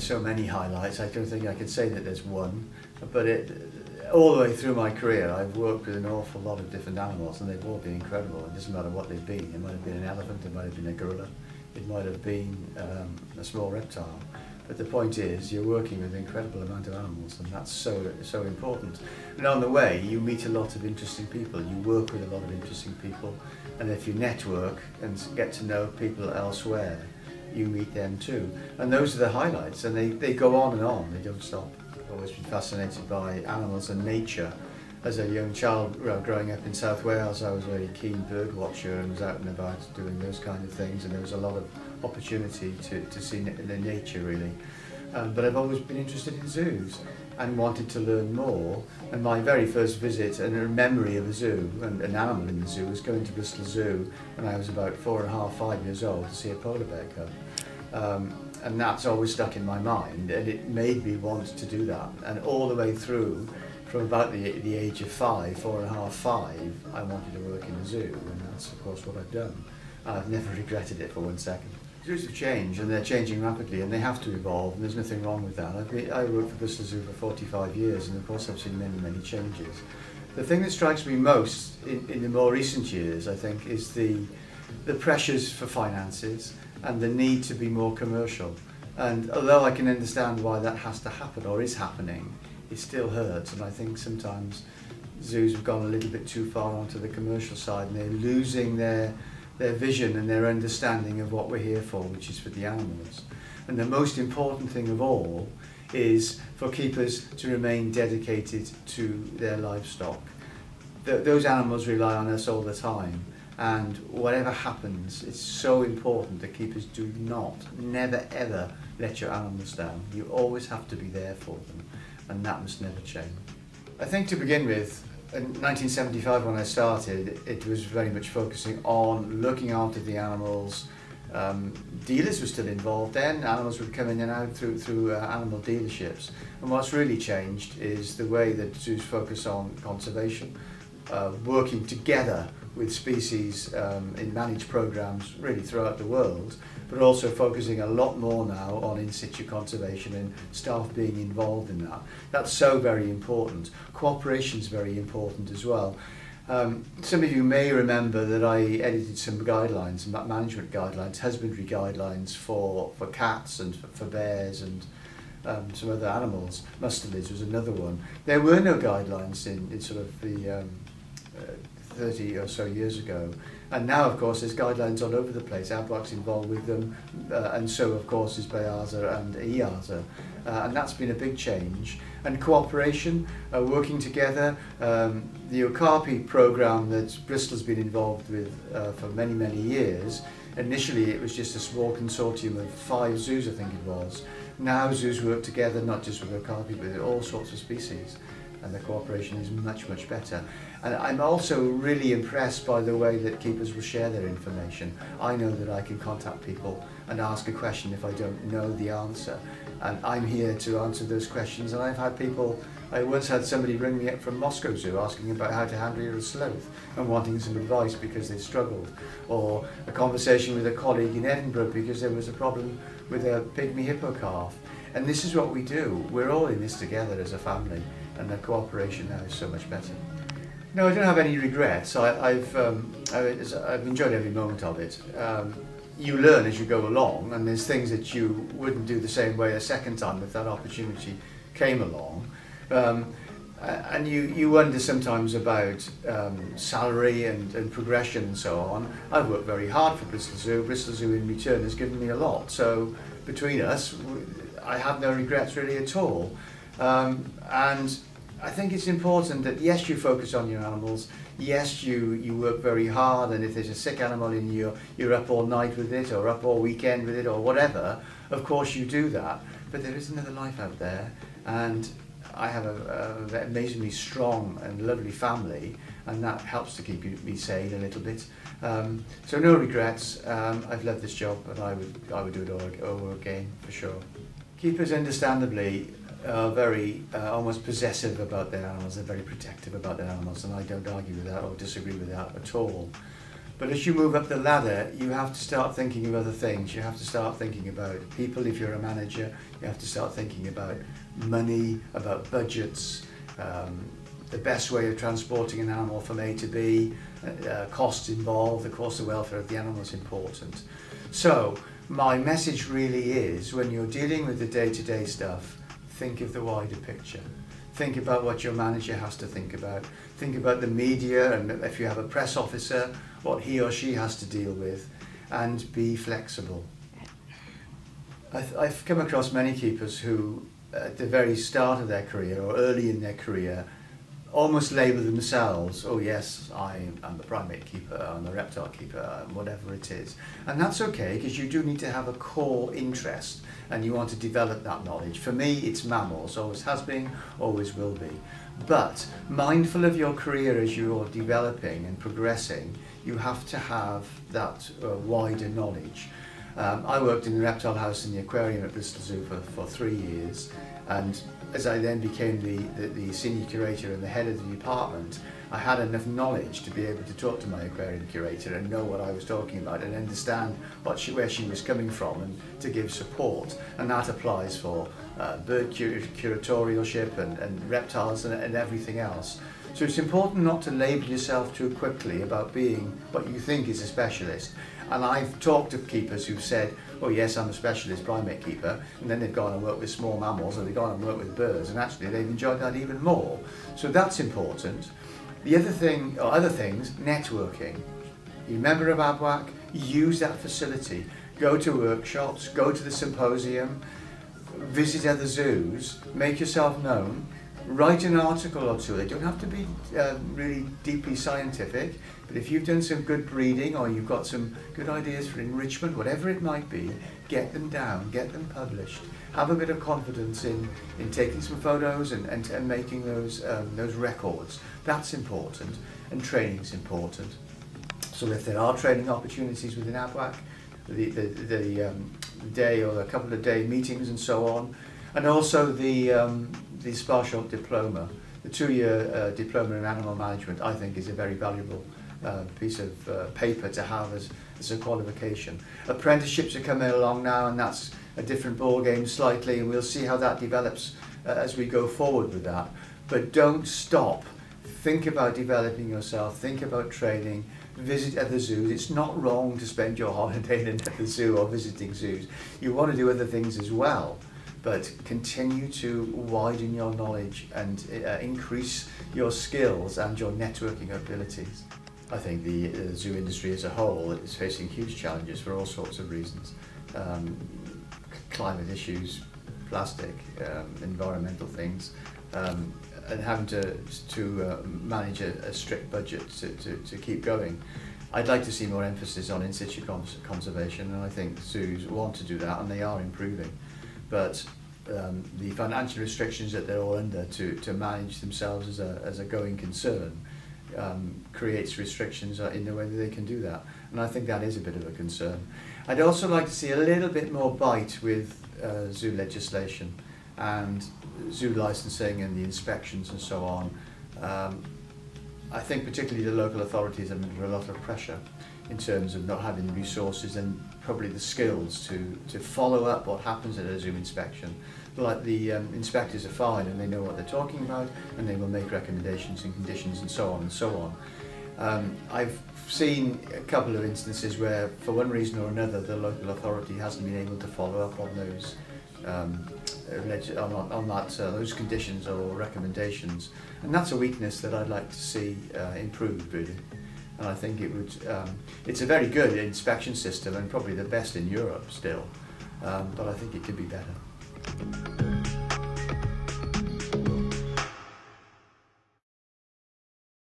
had so many highlights. I don't think I could say that there's one, but it, all the way through my career, I've worked with an awful lot of different animals, and they've all been incredible. It doesn't matter what they've been. It might have been an elephant, it might have been a gorilla, it might have been um, a small reptile. But the point is, you're working with an incredible amount of animals, and that's so so important. And on the way, you meet a lot of interesting people. You work with a lot of interesting people, and if you network and get to know people elsewhere, you meet them too. And those are the highlights, and they, they go on and on. They don't stop. I've always been fascinated by animals and nature. As a young child growing up in South Wales, I was a very keen bird watcher and was out and about doing those kind of things, and there was a lot of opportunity to, to see the nature really. Um, but I've always been interested in zoos and wanted to learn more. And my very first visit and a memory of a zoo and an animal in the zoo was going to Bristol Zoo when I was about four and a half, five years old to see a polar bear cub. Um, and that's always stuck in my mind and it made me want to do that. And all the way through, from about the, the age of five, four and a half, five, I wanted to work in a zoo and that's of course what I've done. I've never regretted it for one second. Zoos have changed and they're changing rapidly and they have to evolve and there's nothing wrong with that. I've been, I worked for Bristol Zoo for 45 years and of course I've seen many, many changes. The thing that strikes me most in, in the more recent years, I think, is the, the pressures for finances and the need to be more commercial. And although I can understand why that has to happen or is happening, it still hurts. And I think sometimes zoos have gone a little bit too far onto the commercial side and they're losing their their vision and their understanding of what we're here for, which is for the animals. And the most important thing of all is for keepers to remain dedicated to their livestock. Th those animals rely on us all the time and whatever happens, it's so important that keepers do not, never ever let your animals down. You always have to be there for them and that must never change. I think to begin with, in 1975 when I started, it was very much focusing on looking after the animals. Um, dealers were still involved then, animals would come in and out through, through uh, animal dealerships. And what's really changed is the way that zoos focus on conservation, uh, working together with species um, in managed programs really throughout the world, but also focusing a lot more now on in situ conservation and staff being involved in that. That's so very important. Cooperation is very important as well. Um, some of you may remember that I edited some guidelines, management guidelines, husbandry guidelines for, for cats and for, for bears and um, some other animals. Mustelids was another one. There were no guidelines in, in sort of the um, uh, 30 or so years ago. And now, of course, there's guidelines all over the place. ABWAC's involved with them, uh, and so, of course, is BEASA and EASA. Uh, and that's been a big change. And cooperation, uh, working together, um, the Okapi program that Bristol's been involved with uh, for many, many years, initially it was just a small consortium of five zoos, I think it was. Now zoos work together, not just with Okapi, but with all sorts of species. And the cooperation is much, much better. And I'm also really impressed by the way that keepers will share their information. I know that I can contact people and ask a question if I don't know the answer. And I'm here to answer those questions. And I've had people, I once had somebody ring me up from Moscow Zoo asking about how to handle a sloth and wanting some advice because they struggled. Or a conversation with a colleague in Edinburgh because there was a problem with a pygmy hippo calf. And this is what we do. We're all in this together as a family and the cooperation now is so much better. No, I don't have any regrets. I, have um, I've enjoyed every moment of it. Um, you learn as you go along, and there's things that you wouldn't do the same way a second time if that opportunity came along. Um, and you, you wonder sometimes about um, salary and, and progression and so on. I've worked very hard for Bristol Zoo. Bristol Zoo in return has given me a lot. So between us, I have no regrets really at all. Um, and I think it's important that yes, you focus on your animals. Yes, you, you work very hard, and if there's a sick animal in you, you're up all night with it, or up all weekend with it, or whatever. Of course, you do that. But there is another life out there, and I have a, a amazingly strong and lovely family, and that helps to keep me sane a little bit. Um, so no regrets. Um, I've loved this job, and I would I would do it all over again for sure. Keepers, understandably, are very uh, almost possessive about their animals. They're very protective about their animals, and I don't argue with that or disagree with that at all. But as you move up the ladder, you have to start thinking of other things. You have to start thinking about people if you're a manager. You have to start thinking about money, about budgets, um, the best way of transporting an animal from A to B, uh, costs involved, of course the welfare of the animal is important. So my message really is when you're dealing with the day-to-day -day stuff, think of the wider picture. Think about what your manager has to think about. Think about the media and if you have a press officer, what he or she has to deal with and be flexible. I've come across many keepers who at the very start of their career or early in their career almost label themselves, oh yes, I am the primate keeper, I'm the reptile keeper, whatever it is. And that's okay, because you do need to have a core interest and you want to develop that knowledge. For me, it's mammals, always has been, always will be. But mindful of your career as you're developing and progressing, you have to have that uh, wider knowledge. Um, I worked in the reptile house in the aquarium at Bristol Zoo for, for three years and as I then became the, the, the senior curator and the head of the department, I had enough knowledge to be able to talk to my aquarium curator and know what I was talking about and understand what she, where she was coming from and to give support. And that applies for uh, bird cur curatorialship and, and reptiles and, and everything else. So it's important not to label yourself too quickly about being what you think is a specialist. And I've talked to keepers who've said, oh yes, I'm a specialist primate keeper, and then they've gone and worked with small mammals, or they've gone and worked with birds, and actually they've enjoyed that even more. So that's important. The other thing, or other things, networking. You're a member of ABWAK, use that facility. Go to workshops, go to the symposium, visit other zoos, make yourself known, write an article or two. They don't have to be uh, really deeply scientific, but if you've done some good breeding or you've got some good ideas for enrichment, whatever it might be, get them down, get them published. Have a bit of confidence in, in taking some photos and, and, and making those, um, those records. That's important, and training's important. So if there are training opportunities within ABWAK, the, the, the um, day or a couple of day meetings and so on, and also the, um, the Spa diploma. The two-year uh, diploma in animal management, I think, is a very valuable uh, piece of uh, paper to have as, as a qualification. Apprenticeships are coming along now, and that's a different ball game slightly, and we'll see how that develops uh, as we go forward with that. But don't stop. Think about developing yourself. Think about training. Visit other zoos. It's not wrong to spend your holiday in the zoo or visiting zoos. You want to do other things as well but continue to widen your knowledge and uh, increase your skills and your networking abilities. I think the uh, zoo industry as a whole is facing huge challenges for all sorts of reasons. Um, climate issues, plastic, um, environmental things, um, and having to, to uh, manage a, a strict budget to, to, to keep going. I'd like to see more emphasis on in situ cons conservation, and I think zoos want to do that, and they are improving but um, the financial restrictions that they're all under to, to manage themselves as a, as a going concern um, creates restrictions in the way that they can do that. And I think that is a bit of a concern. I'd also like to see a little bit more bite with uh, zoo legislation and zoo licensing and the inspections and so on. Um, I think particularly the local authorities are under a lot of pressure in terms of not having the resources and probably the skills to, to follow up what happens at a zoo inspection. Like the um, inspectors are fine and they know what they're talking about and they will make recommendations and conditions and so on and so on. Um, I've seen a couple of instances where for one reason or another the local authority hasn't been able to follow up on those um, on, on that, uh, those conditions or recommendations and that's a weakness that I'd like to see uh, improved really and I think it would. Um, it's a very good inspection system and probably the best in Europe still, um, but I think it could be better.